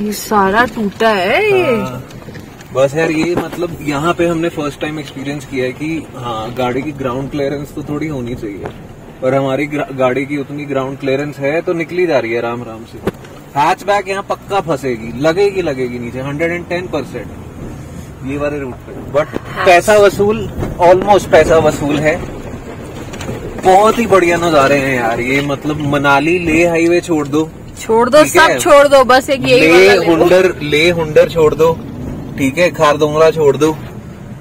ये सारा टूटा है ये। हाँ। बस यार ये मतलब यहाँ पे हमने फ़र्स्ट टाइम एक्सपीरियंस किया है कि हाँ गाड़ी की ग्राउंड क्लियरेंस तो थोड़ी होनी चाहिए। और हमारी गाड़ी की उतनी ग्राउंड क्लियरेंस है तो निकली जा रही है राम राम से। हैचबैक यहाँ पक्का फंसेगी लगेगी लगेगी नीचे हंड्रेड एंड टेन परसेंट ये वाले रूट पे। बट पैसा वसूल ऑलमोस्ट पैसा वसूल है। बहुत ही बढ़िया नजारे हैं यार ये मतलब मनाली ले हाईवे छोड़ दो। छोड़ दो सब छोड़ दो बस एक यही ले। हुंडर ले हुंडर छोड़ दो। ठीक है खार खारदोंगला छोड़ दो।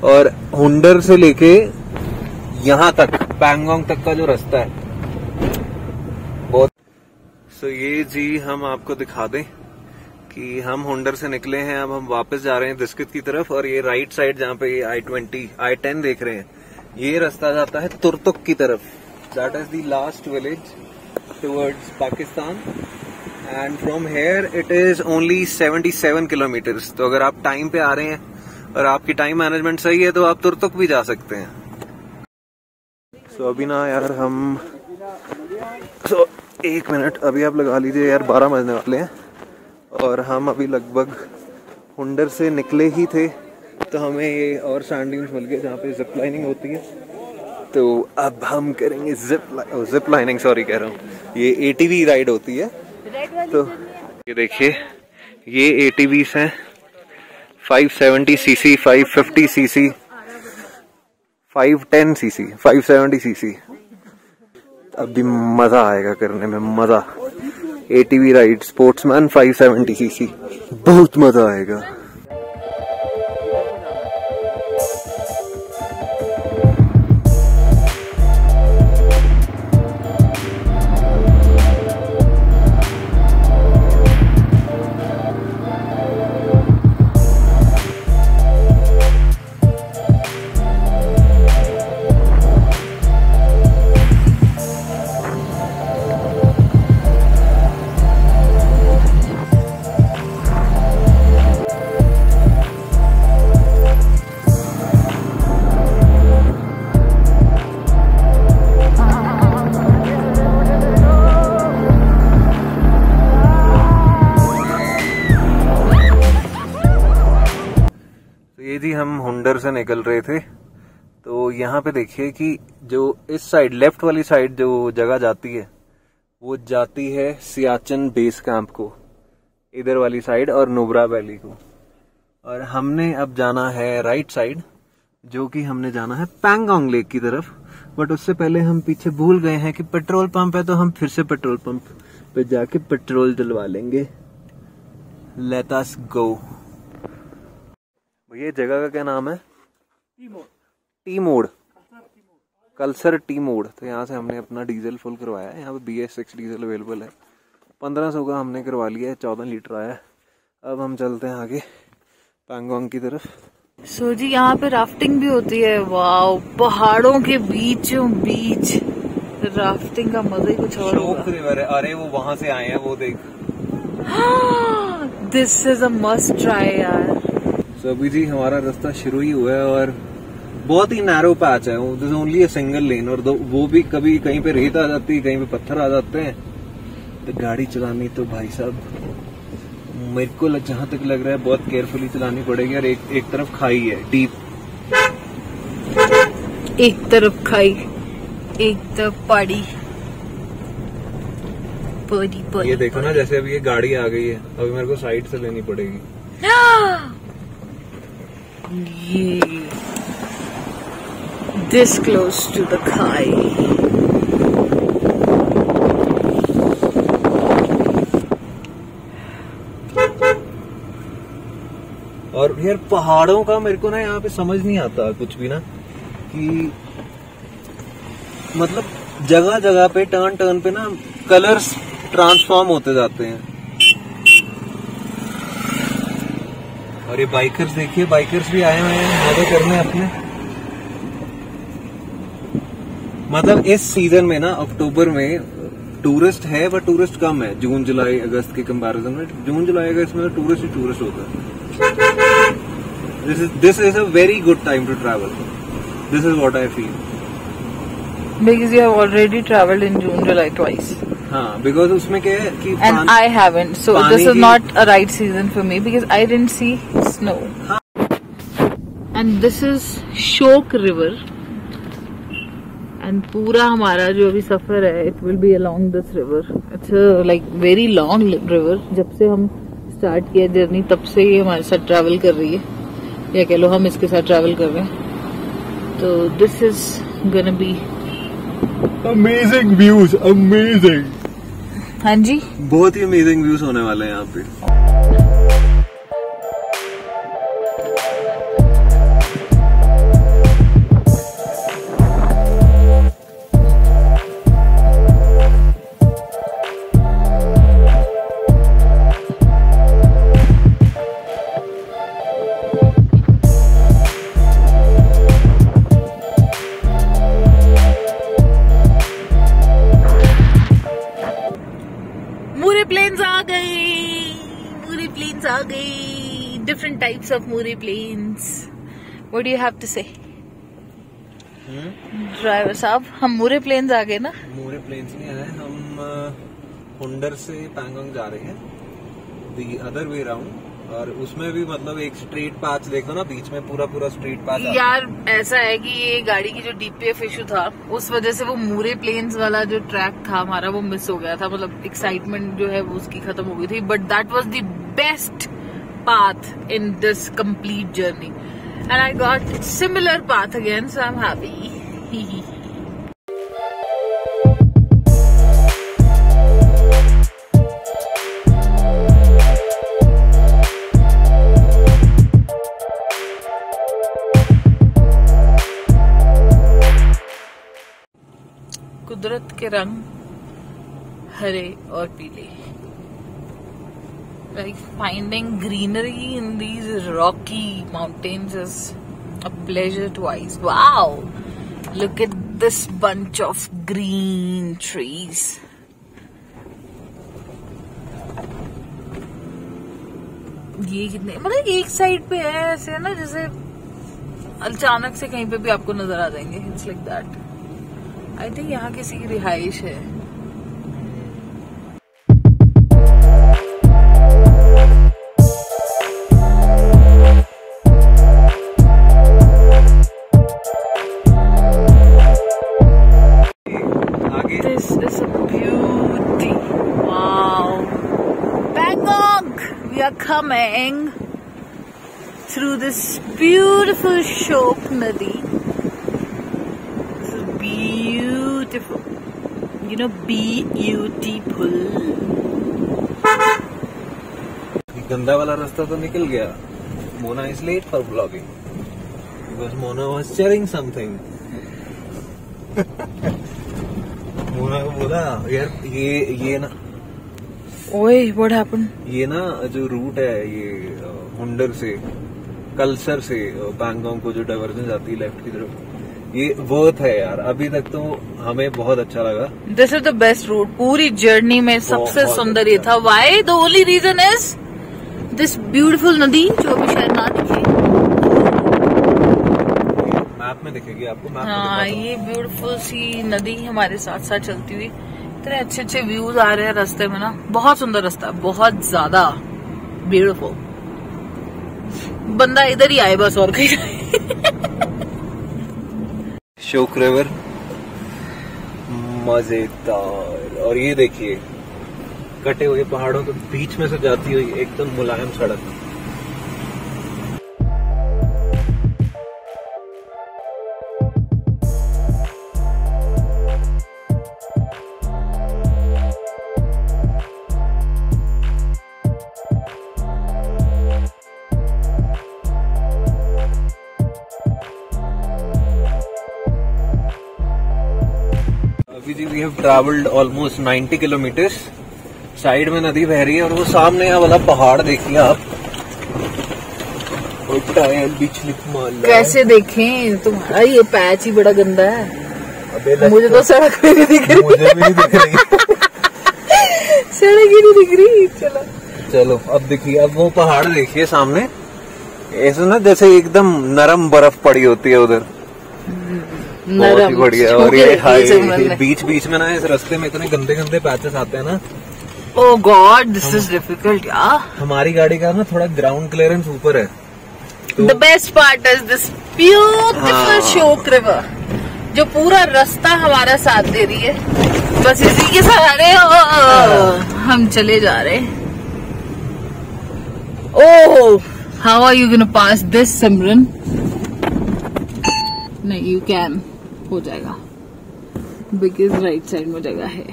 और हुंडर से लेके यहाँ तक पैंगोंग तक का जो रास्ता है बहुत सो ये जी हम आपको दिखा दें कि हम हुंडर से निकले हैं अब हम वापस जा रहे हैं दिस्कित की तरफ़ और ये राइट साइड जहाँ पे ये आई ट्वेंटी आई टेन देख रहे हैं ये रास्ता जाता है तुरतुक की तरफ़। That is the last village towards Pakistan and from here it is only 77 kilometres तो अगर आप टाइम पे आ रहे हैं और आपकी टाइम मैनेजमेंट सही है तो आप तुरतुक भी जा सकते हैं। सो so, अभी ना यार हम सो so, एक मिनट अभी आप लगा लीजिए यार बारह बजने वाले हैं। और हम अभी लगभग हुंडर से निकले ही थे। तो हमें ये और सैंडल्स मिल गए जहाँ पे जिप लाइनिंग होती है। तो अब हम करेंगे जिप जिप लाइनिंग सॉरी कह रहा हूँ। ये एटीवी राइड होती है। तो ये देखिए ये ए टीवी है। Five seventy C C five fifty C C five ten C C five seventy C C अभी मज़ा आएगा करने में मज़ा। एटीवी राइड स्पोर्ट्समैन 570 सीसी बहुत मज़ा आएगा। जी हम हुंडर से निकल रहे थे। तो यहाँ पे देखिए कि जो इस साइड लेफ़्ट वाली साइड जो जगह जाती है, वो जाती है सियाचन बेस कैंप को, इधर वाली साइड और नुब्रा वैली को। और हमने अब जाना है राइट साइड जो कि हमने जाना है पैंगोंग लेक की तरफ़। बट उससे पहले हम पीछे भूल गए हैं कि पेट्रोल पंप है तो हम फिर से पेट्रोल पंप पे जाके पेट्रोल डलवा लेंगे। लेट अस गो ये जगह का क्या नाम है? T mode Khalsar T mode तो यहाँ से हमने अपना डीजल फुल करवाया है। यहाँ पे B S six diesel available है। पंद्रह सौ का हमने करवा लिया है चौदह लीटर आया है। अब हम चलते हैं आगे पैंगोंग की तरफ़। सो so, जी यहाँ पे राफ्टिंग भी होती है। वाओ पहाड़ों के बीचों बीच। राफ्टिंग का मज़ा ही कुछ और होगा। रिवर है अरे वो वहाँ से आए हैं वो देख। This is a must try यार। So, अभी जी हमारा रास्ता शुरू ही हुआ है और बहुत ही नैरो पैच है। This only a single lane और वो भी कभी कहीं पे रेत आ जाती है कहीं पे पत्थर आ जाते हैं। तो गाड़ी चलानी तो भाई साहब मेरे को जहाँ तक लग रहा है बहुत केयरफुली चलानी पड़ेगी और एक एक तरफ़ खाई है डीप एक तरफ़ खाई एक तरफ़ पहाड़ी। परी परी ये देखो ना जैसे अभी ये गाड़ी आ गई है अभी मेरे को साइड से लेनी पड़ेगी। ये this close to the खाई और यार, पहाड़ों का मेरे को ना यहाँ पे समझ नहीं आता कुछ भी ना, कि मतलब जगह जगह पे टर्न टर्न पे ना कलर्स ट्रांसफॉर्म होते जाते हैं। और ये बाइकर्स देखिए बाइकर्स भी आए हुए हैं मदद करने अपने। मतलब इस सीज़न में ना अक्टूबर में टूरिस्ट है बट टूरिस्ट कम है जून जुलाई अगस्त के कंपैरिजन में। जून जुलाई अगस्त में टूरिस्ट ही टूरिस्ट होता है। This is this is a very good time to travel this is what I feel because you have already traveled in June, July twice. हाँ बिकॉज़ उसमें क्या है कि and पान- I haven't. So पानी this is की- not a right season for me because I didn't see snow. And this is Shok River. And पूरा हमारा जो अभी सफ़र है it will be along this river it's like very long river जब से हम स्टार्ट किया जर्नी तब से ये हमारे साथ ट्रैवल कर रही है या कह लो हम इसके साथ ट्रैवल कर रहे हैं तो this is gonna be amazing views amazing हाँ जी। बहुत ही अमेजिंग व्यूज़ होने वाले हैं यहाँ पे। Different of Muri planes what do you have to say? Driver साहब हम मूरे प्लेन्स आ गए ना? मोरे प्लेन्स नहीं आए हम हुंडर से पैंगोंग जा रहे हैं दी अदर वे राउंड और उसमें भी मतलब एक स्ट्रीट पाथ देखो ना बीच में पूरा पूरा स्ट्रीट पाथ यार ऐसा है कि ये गाड़ी की जो डीपीएफ इशू था उस वजह से वो मूरे प्लेन्स वाला जो ट्रैक था हमारा वो मिस हो गया था मतलब एक्साइटमेंट जो है वो उसकी खत्म हो गई थी but that was the best path in this complete journey and i got similar path again so i'm happy कुदरत के रंग हरे और पीले like finding greenery in these rocky mountains is a pleasure twice. Wow! Look at this bunch of green trees. ये कितने मतलब एक side पे है ऐसे है ना जैसे अचानक से कहीं पे भी आपको नज़र आ जाएँगे it's like that I think यहाँ किसी की रिहाइश है this beautiful Shok Nadi. This is beautiful. You know, beautiful. गंदा वाला रास्ता तो निकल गया Mona is late for blogging because Mona was sharing something Mona को बोला यार ये ये ना Oi, what happened? ये ना जो रूट है ये अ, हुंडर से कलसर से पैंगोंग को जो डाइवर्जन जाती है लेफ़्ट की तरफ़ ये वर्थ है यार। अभी तक तो हमें बहुत अच्छा लगा। This is the best route. पूरी जर्नी में सबसे सुंदर ये अच्छा। था। Why the only reason is this beautiful नदी जो अभी शायद ना दिखे। मैप में दिखेगी आपको? मैप हाँ ये ब्यूटीफुल सी नदी हमारे साथ साथ चलती हुई। इतने अच्छे अच्छे व्यूज़ आ रहे हैं रास्ते में ना। बहुत सुंदर रास्ता बहुत ज़्यादा ब्यूटीफुल बंदा इधर ही आए बस और कहीं। शोक रेवर। मज़ेदार। और ये देखिए, कटे हुए पहाड़ों के बीच में से जाती हुई एकदम मुलायम सड़क। ट्रैवल्ड ऑलमोस्ट 90 किलोमीटर्स साइड में नदी बह रही है और वो सामने यहाँ वाला पहाड़ देखिए आप। कैसे देखें? तुम्हारा ये पैच ही बड़ा गंदा है। मुझे तो सड़क भी नहीं दिख रही। मुझे भी नहीं दिख रही। सड़क ही नहीं दिख रही। चलो। चलो अब देखिए अब वो पहाड़ देखिए सामने। ऐसे ना जैसे एकदम नरम बर्फ़ पड़ी होती है उधर। नरम बढ़िया और ये ने। बीच बीच में। ना इस रास्ते में इतने गंदे गंदे पैचेस आते हैं ना। Oh God this is difficult यार हमारी गाड़ी का ना थोड़ा ग्राउंड क्लियरेंस ऊपर है। The best part is this beautiful. Shyok river जो पूरा रास्ता हमारा साथ दे रही है। बस इसी के सहारे हम चले जा रहे हैं। ओह how are you gonna pass this Simran नहीं यू कैन हो जाएगा। बिकॉज़ राइट साइड में जगह है।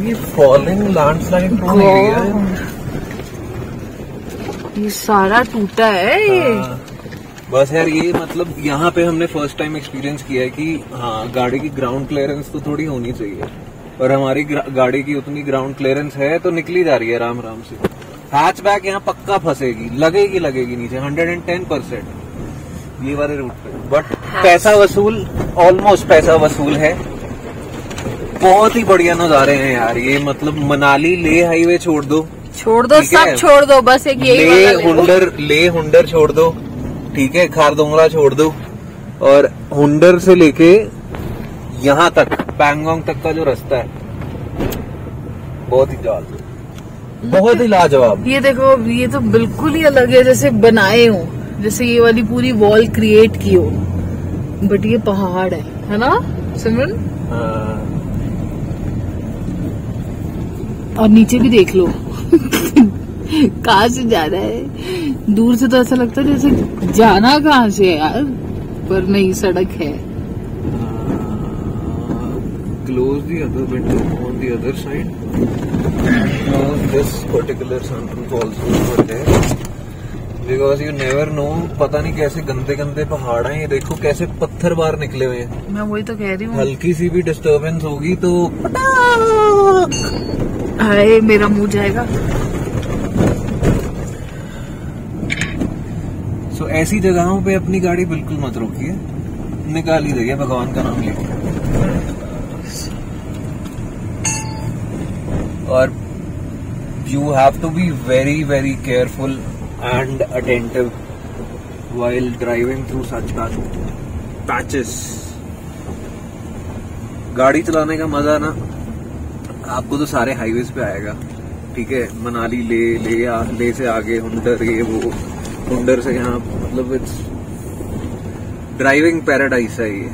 ये फॉलिंग लैंडस्लाइड एरिया है। ये सारा टूटा है ये। हाँ। बस यार ये मतलब यहाँ पे हमने फ़र्स्ट टाइम एक्सपीरियंस किया है कि हाँ गाड़ी की ग्राउंड क्लियरेंस तो थोड़ी होनी चाहिए। और हमारी गाड़ी की उतनी ग्राउंड क्लियरेंस है तो निकली जा रही है राम राम से। हैचबैक यहाँ पक्का फंसेगी लगेगी लगेगी नीचे हंड्रेड एंड टेन परसेंट ये वाले रूट पे। बट पैसा वसूल ऑलमोस्ट पैसा वसूल है। बहुत ही बढ़िया नजारे हैं यार ये मतलब मनाली ले हाईवे छोड़ दो। छोड़ दो सब छोड़ दो बस एक यही लो। हुंडर ले हुंडर छोड़ दो। ठीक है खारदोंगला छोड़ दो। और हुंडर से लेके यहाँ तक पैंगोंग तक का जो रास्ता है बहुत ही जाल। बहुत ही लाजवाब। ये देखो ये तो बिल्कुल ही अलग है जैसे बनाए हो जैसे ये वाली पूरी वॉल क्रिएट की हो। बट ये पहाड़ है है ना सिमरन? हाँ, और नीचे भी देख लो। कहा से जा रहा है? दूर से तो ऐसा लगता है जैसे जाना कहाँ से है यार पर नहीं सड़क है। Close the other window on the other side close this particular sunroof also over there. Because you never know पता नहीं कैसे गंदे गंदे पहाड़ हैं ये देखो कैसे पत्थर बाहर निकले हुए हैं। मैं वही तो कह रही हूँ। हल्की सी भी डिस्टरबेंस होगी तो हाय मेरा मुँह जाएगा। सो so, ऐसी जगहों पे अपनी गाड़ी बिल्कुल मत रोकिए। निकाल ही देगा भगवान का नाम लेके। और you have to be very very careful and attentive while driving through such patches गाड़ी चलाने का मज़ा ना आपको तो सारे हाईवेज पे आएगा। ठीक है मनाली ले ले आ, ले से आगे हुंडर ये वो हुंडर से यहाँ मतलब इट्स ड्राइविंग पैराडाइज है ये।